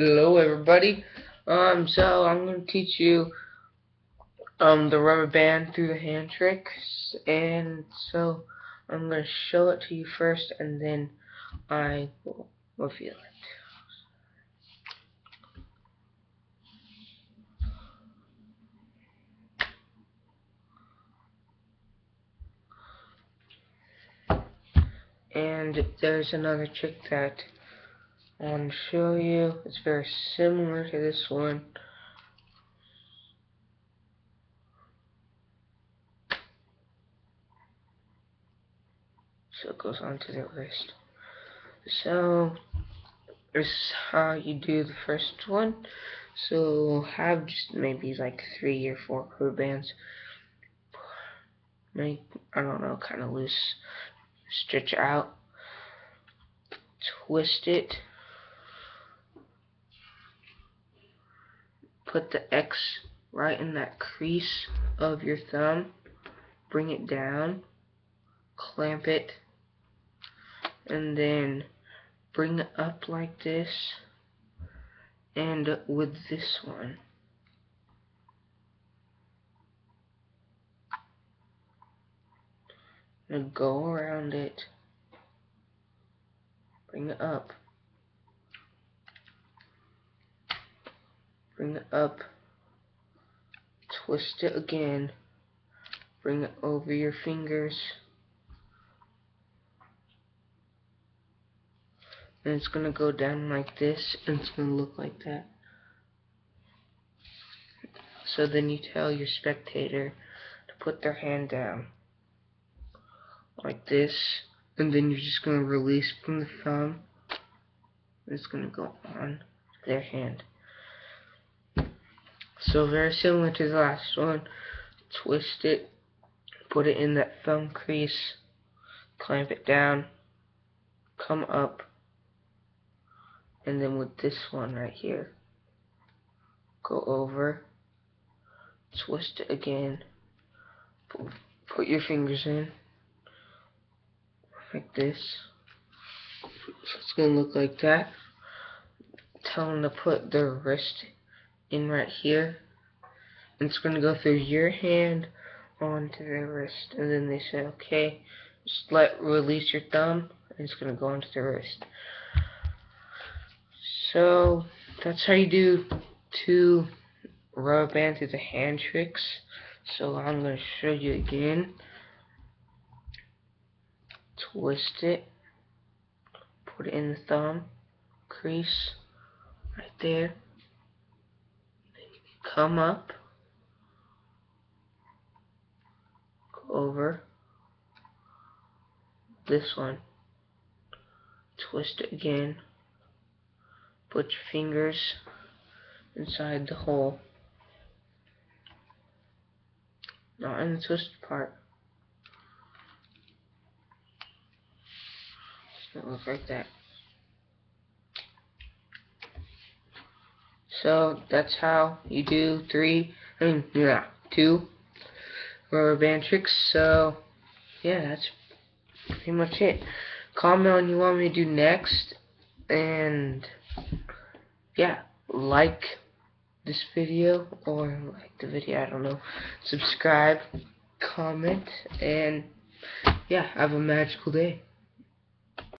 Hello everybody. Um, so I'm going to teach you um, the rubber band through the hand tricks. And so I'm going to show it to you first and then I will reveal it. And there's another trick that I want to show you. It's very similar to this one. So it goes onto the wrist. So this is how you do the first one. So have just maybe like three or four rubber bands. Make I don't know, kind of loose. Stretch out. Twist it put the X right in that crease of your thumb, bring it down, clamp it, and then bring it up like this, and with this one. Go around it, bring it up. Bring it up, twist it again, bring it over your fingers, and it's going to go down like this, and it's going to look like that. So then you tell your spectator to put their hand down, like this, and then you're just going to release from the thumb, it's going to go on their hand. So very similar to the last one. Twist it, put it in that thumb crease, clamp it down, come up, and then with this one right here, go over, twist it again, put your fingers in, like this. So it's going to look like that. Tell them to put their wrist in right here. And it's going to go through your hand onto their wrist. And then they say, okay, just let release your thumb. And it's going to go onto the wrist. So, that's how you do two rubber band through the hand tricks. So I'm going to show you again. Twist it. Put it in the thumb crease right there come up, go over this one, twist it again, put your fingers inside the hole, not in the twisted part. Gonna look like that. So that's how you do three, I mean, yeah, two rubber band tricks. So yeah, that's pretty much it. Comment on you want me to do next, and yeah, like this video or like the video, I don't know. Subscribe, comment, and yeah, have a magical day.